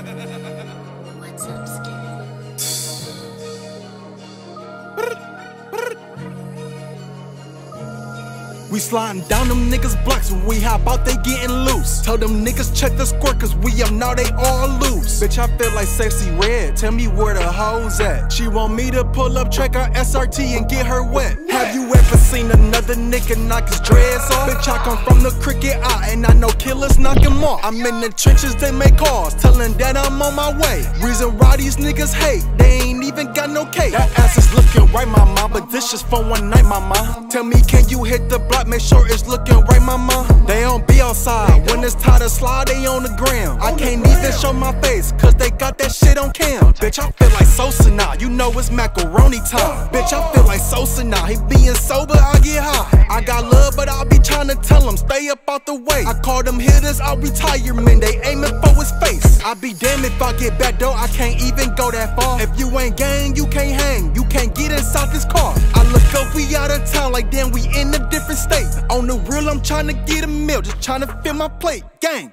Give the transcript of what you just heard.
What's up, Skinny? We sliding down them niggas blocks when we hop out, they getting loose. Tell them niggas check the squirt, cause we up now, they all loose. Bitch, I feel like sexy red. Tell me where the hoes at. She want me to pull up, check our SRT and get her wet. Have you ever seen another nigga knock his dreads off? Bitch, I come from the cricket eye, and I know killers knock him off. I'm in the trenches, they make calls, telling that I'm on my way. Reason why these niggas hate, they ain't even got no cake. That ass is looking right, mama, but this just for one night, mama. Tell me, can you hit the block? Make sure it's looking right, mama. When it's time to slide, they on the ground. I can't even show my face, cause they got that shit on cam. Bitch, I feel like Sosa now. You know it's macaroni time. Bitch, I feel like Sosa now. He being sober, I get high. I got love, but I be trying to tell him, stay up out the way. I call them hitters out retirement. They aiming for his face. I be damned if I get back though. I can't even go that far. If you ain't gang, you can't hang. You can't get inside this car. I look up, we out of town, like damn, we in a different state. On the real, I'm trying to get a meal, just trying to fill my plate. Gang.